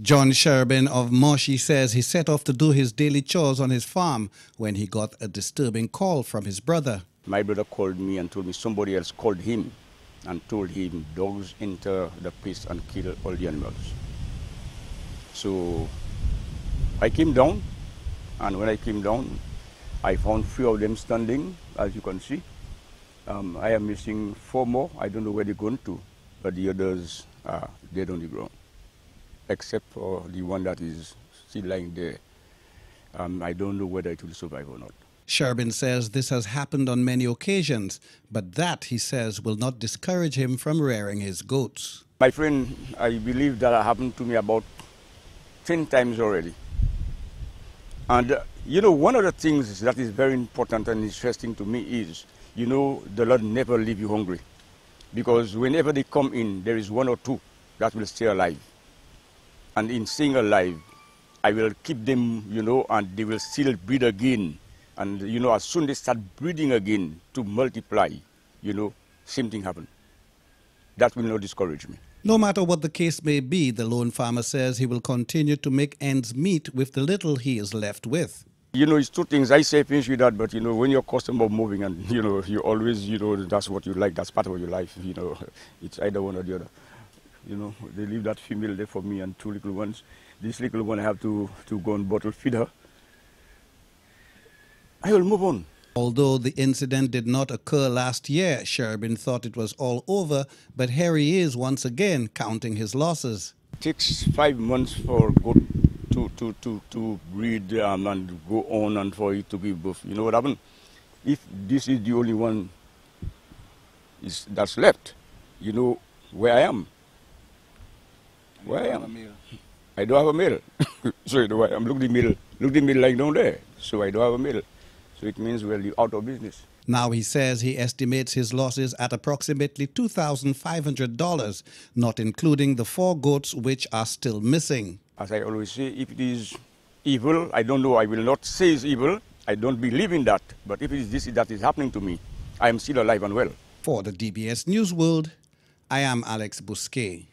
John Sherbin of Monchy says he set off to do his daily chores on his farm when he got a disturbing call from his brother. My brother called me and told me somebody else called him and told him dogs enter the place and kill all the animals. So I came down, and when I came down, I found three of them standing, as you can see. Um, I am missing four more. I don't know where they're going to, but the others are dead on the ground, except for the one that is still lying there. Um, I don't know whether it will survive or not. Sherbin says this has happened on many occasions, but that, he says, will not discourage him from rearing his goats. My friend, I believe that happened to me about 10 times already. And, uh, you know, one of the things that is very important and interesting to me is, you know, the Lord never leave you hungry. Because whenever they come in, there is one or two that will stay alive. And in staying alive, I will keep them, you know, and they will still breed again. And, you know, as soon as they start breeding again to multiply, you know, same thing happen. That will not discourage me. No matter what the case may be, the lone farmer says he will continue to make ends meet with the little he is left with. You know, it's two things. I say finish with that, but you know, when your customer moving and you know, you always, you know, that's what you like. That's part of your life. You know, it's either one or the other. You know, they leave that female there for me and two little ones. This little one I have to to go and bottle feed her. I will move on. Although the incident did not occur last year, Sherbin thought it was all over, but here he is once again counting his losses. It takes five months for goat to, to, to, to breed um, and go on and for it to give birth. You know what happened? If this is the only one is, that's left, you know where I am. Where I am. I don't have a male. so you know I'm look the middle, look the middle like down there. So I don't have a mill. So it means we're out of business. Now he says he estimates his losses at approximately $2,500, not including the four goats which are still missing. As I always say, if it is evil, I don't know, I will not say it's evil. I don't believe in that. But if it is this that is happening to me, I am still alive and well. For the DBS News World, I am Alex Bousquet.